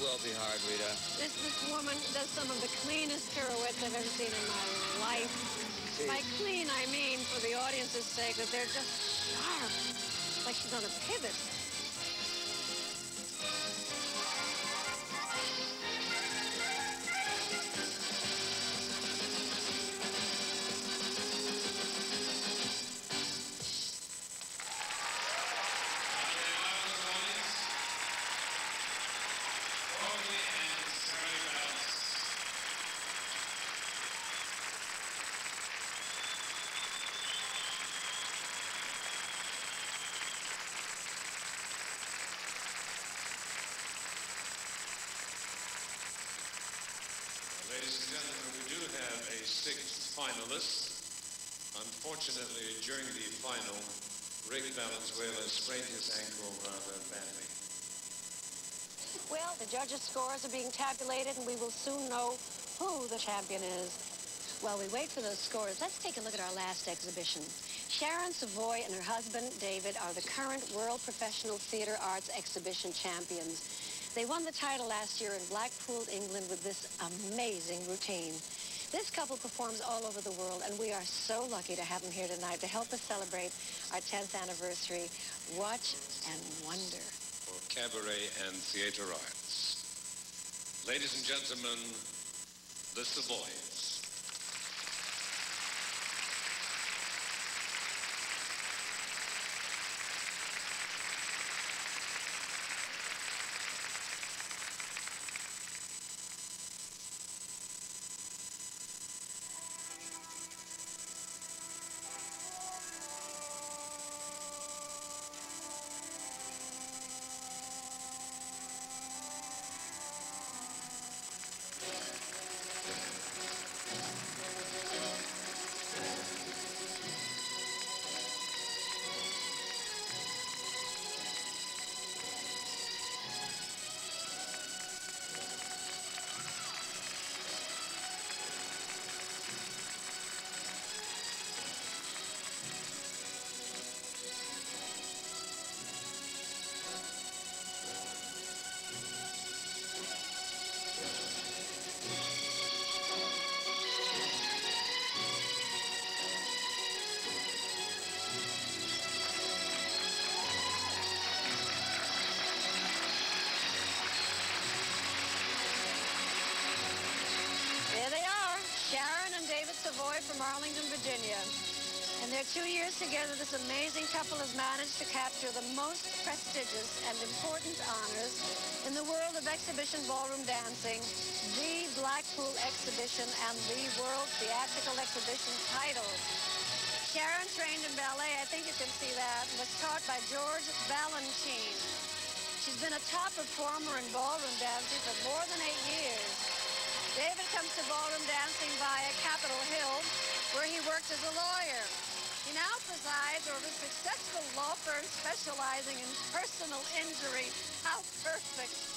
will be hard, Rita. This, this woman does some of the cleanest pirouettes I've ever seen in my life. See. By clean, I mean, for the audience's sake, that they're just sharp. Like she's on a pivot. Have a sixth finalist. Unfortunately, during the final, Rick Valenzuela sprained his ankle rather badly. Well, the judges' scores are being tabulated, and we will soon know who the champion is. While we wait for those scores, let's take a look at our last exhibition. Sharon Savoy and her husband, David, are the current World Professional Theater Arts Exhibition champions. They won the title last year in Blackpool, England with this amazing routine. This couple performs all over the world, and we are so lucky to have them here tonight to help us celebrate our 10th anniversary. Watch and wonder. For cabaret and theater arts. Ladies and gentlemen, the Savoys. Savoy from Arlington, Virginia. In their two years together, this amazing couple has managed to capture the most prestigious and important honors in the world of exhibition ballroom dancing, the Blackpool Exhibition and the World Theatrical Exhibition titles. Sharon trained in ballet, I think you can see that, was taught by George Balanchine. She's been a top performer in ballroom dancing for more than eight years. David comes to ballroom dancing via Capitol Hill, where he worked as a lawyer. He now presides over a successful law firm specializing in personal injury. How perfect.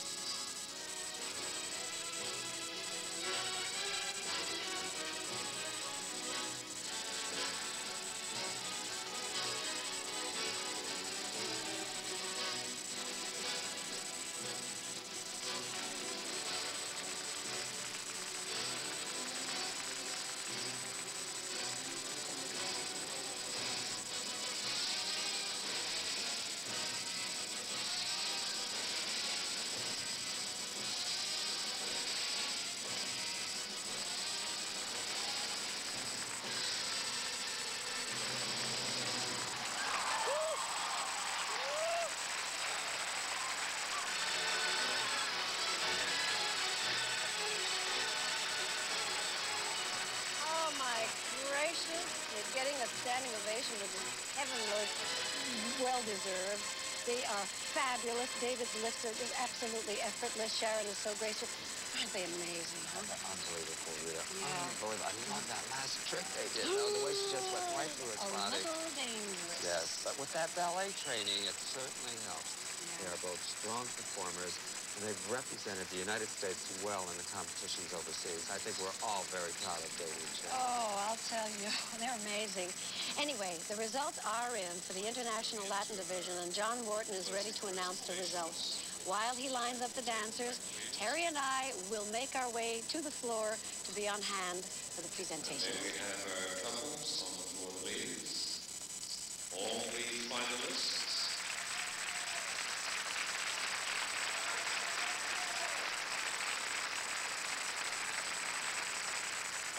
Standing ovation, which is heaven well deserved. They are fabulous. David's lifts are just absolutely effortless. Sharon is so graceful. Aren't they amazing, huh? Unbelievable, Rita. Yeah. Unbelievable. I love that last trick they did. though. the way she just went right through its A body. little dangerous. Yes, but with that ballet training, it certainly helps. They are both strong performers, and they've represented the United States well in the competitions overseas. I think we're all very proud of David and Sharon. Oh, I'll tell you, they're amazing. Anyway, the results are in for the International Latin Division, and John Wharton is ready to announce the results. While he lines up the dancers, Terry and I will make our way to the floor to be on hand for the presentation. May we have uh, our couples on the floor, please? All the finalists.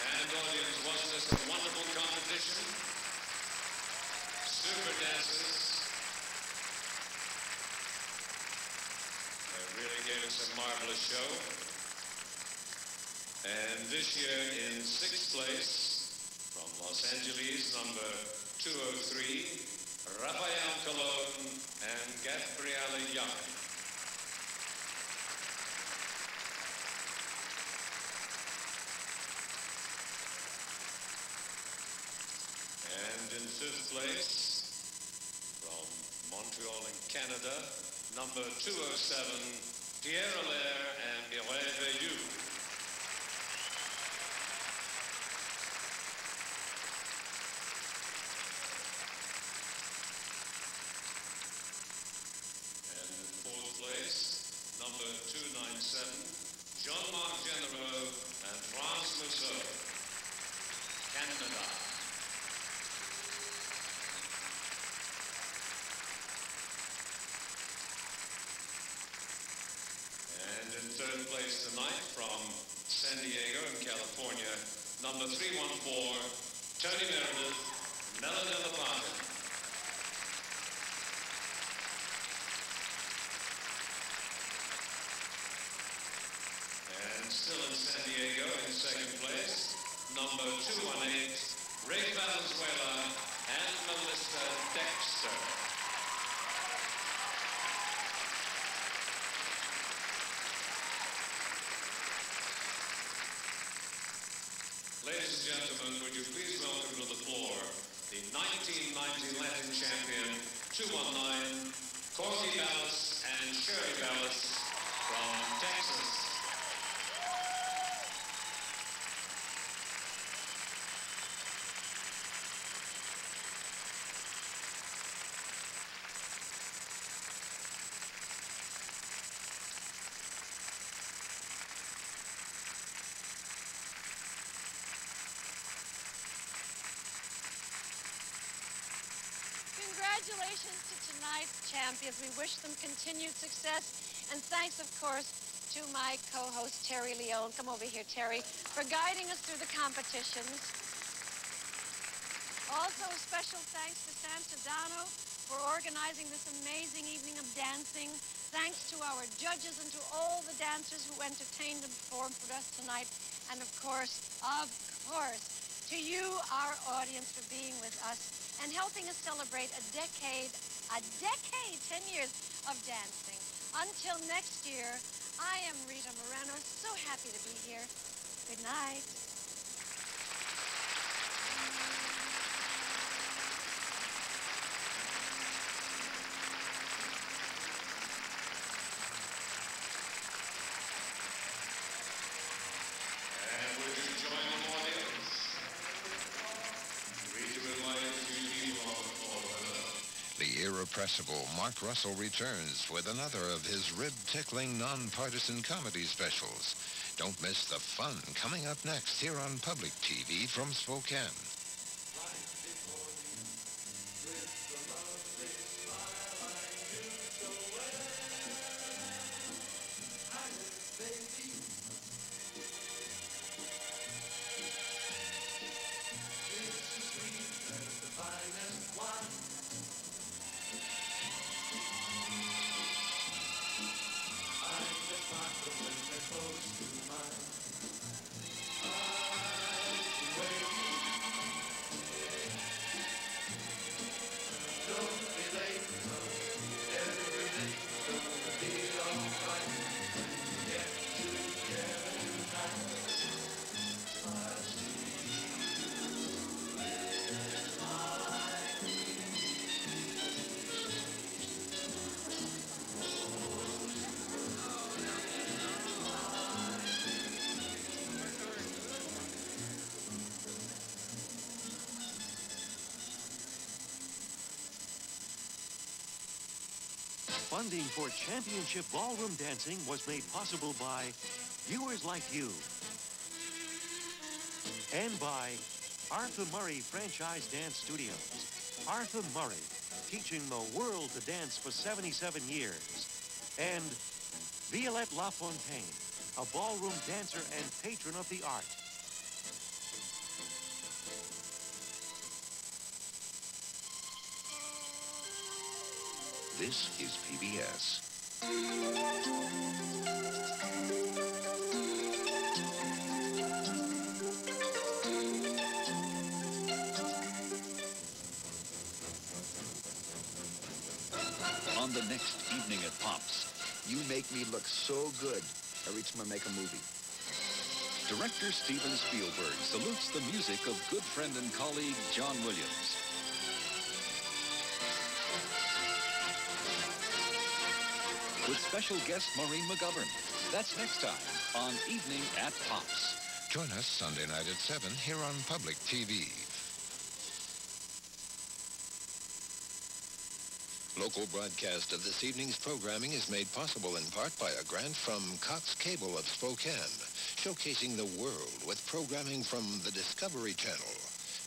And audience, wasn't this a wonderful competition? Super dances. They really gave us a marvelous show. And this year in sixth place, from Los Angeles, number 203, Rafael Colon and Gabriela Young. And in fifth place, from Montreal in Canada, number 207, Pierre Allaire and Mireille Veilleux. And in fourth place, number 297, Jean-Marc Genereux and France Mousseau, Canada. And in third place tonight from San Diego in California, number 314, Tony Meredith, Melanie LaPatin. And still in San Diego in second place, number 218, Rick Valenzuela and Melissa Dexter. Ladies and gentlemen, would you please welcome to the floor the 1990 Latin champion 219, Corky Ballas and Shirley Ballas from Texas. Congratulations to tonight's champions. We wish them continued success. And thanks, of course, to my co-host, Terry Leone. Come over here, Terry, for guiding us through the competitions. Also, special thanks to Sam for organizing this amazing evening of dancing. Thanks to our judges and to all the dancers who entertained and performed for us tonight. And of course, of course, to you, our audience, for being with us and helping us celebrate a decade, a decade, 10 years of dancing. Until next year, I am Rita Moreno, so happy to be here. Good night. And would you join the audience? Rita would like to people on the floor with her. The irrepressible Mark Russell returns with another of his rib-tickling nonpartisan comedy specials. Don't miss the fun coming up next here on Public TV from Spokane. Funding for championship ballroom dancing was made possible by viewers like you and by Arthur Murray Franchise Dance Studios. Arthur Murray, teaching the world to dance for 77 years. And Violette LaFontaine, a ballroom dancer and patron of the art. This is PBS. On the next evening at Pops, You make me look so good every time I make a movie. director Steven Spielberg salutes the music of good friend and colleague John Williams. With special guest Maureen McGovern. That's next time on Evening at Pops. Join us Sunday night at 7 here on Public TV. Local broadcast of this evening's programming is made possible in part by a grant from Cox Cable of Spokane, showcasing the world with programming from the Discovery Channel.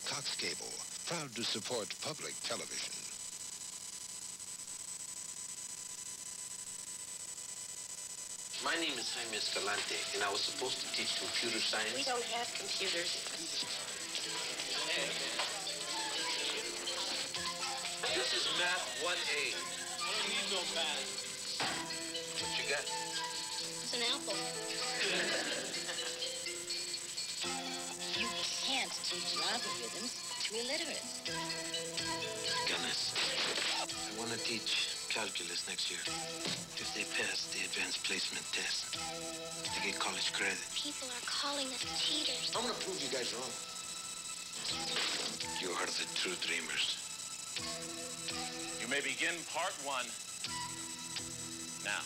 Cox Cable, proud to support public television. My name is Jaime Escalante, and I was supposed to teach computer science. We don't have computers. This is Math 1A. I don't need no math. What you got? It's an apple. you can't teach logarithms to illiterates. Goodness. I want to teach calculus next year. Placement test, to get college credit. People are calling us cheaters. I'm going to prove you guys wrong. You are the true dreamers. You may begin part one now.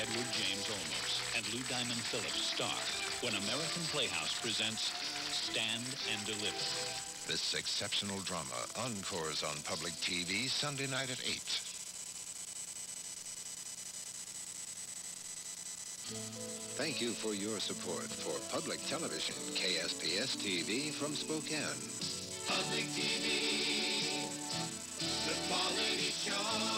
Edward James Olmos and Lou Diamond Phillips star when American Playhouse presents Stand and Deliver. This exceptional drama encores on public TV Sunday night at 8. Thank you for your support for public television, KSPS TV from Spokane. Public TV, the quality show.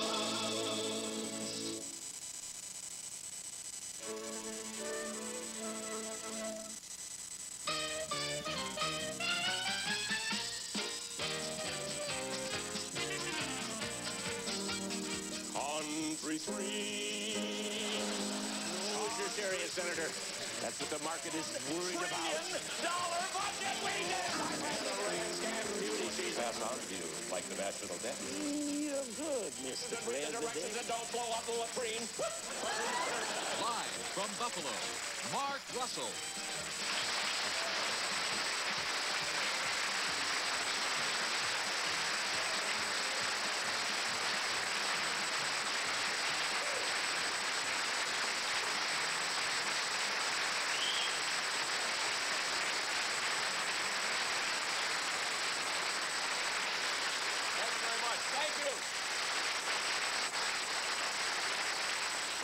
You, like the national debt. You're good, Mr. President. directions and don't blow up the latrine. Live from Buffalo, Mark Russell. Thanks very much. Thank you.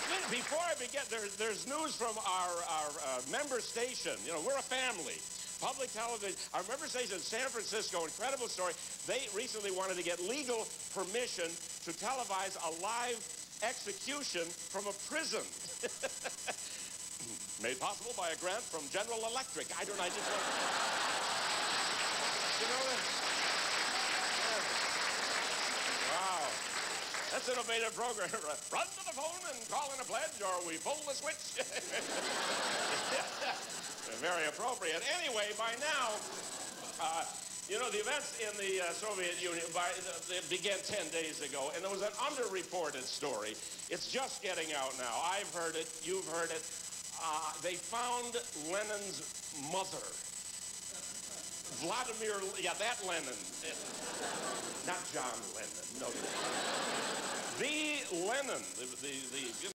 Listen, Before I begin, there's, there's news from our, our uh, member station. You know, we're a family. Public television, our member station in San Francisco, incredible story. They recently wanted to get legal permission to televise a live execution from a prison. Made possible by a grant from General Electric. I don't know, I just want You know that? Wow. That's an innovative program. Run to the phone and call in a pledge, or we pull the switch. Very appropriate. Anyway, by now, uh, you know, the events in the uh, Soviet Union by, they began 10 days ago, and there was an underreported story. It's just getting out now. I've heard it. You've heard it. Uh, they found Lenin's mother. Vladimir, yeah, that Lenin. Not John Lennon, no. The Lenin, the, the, the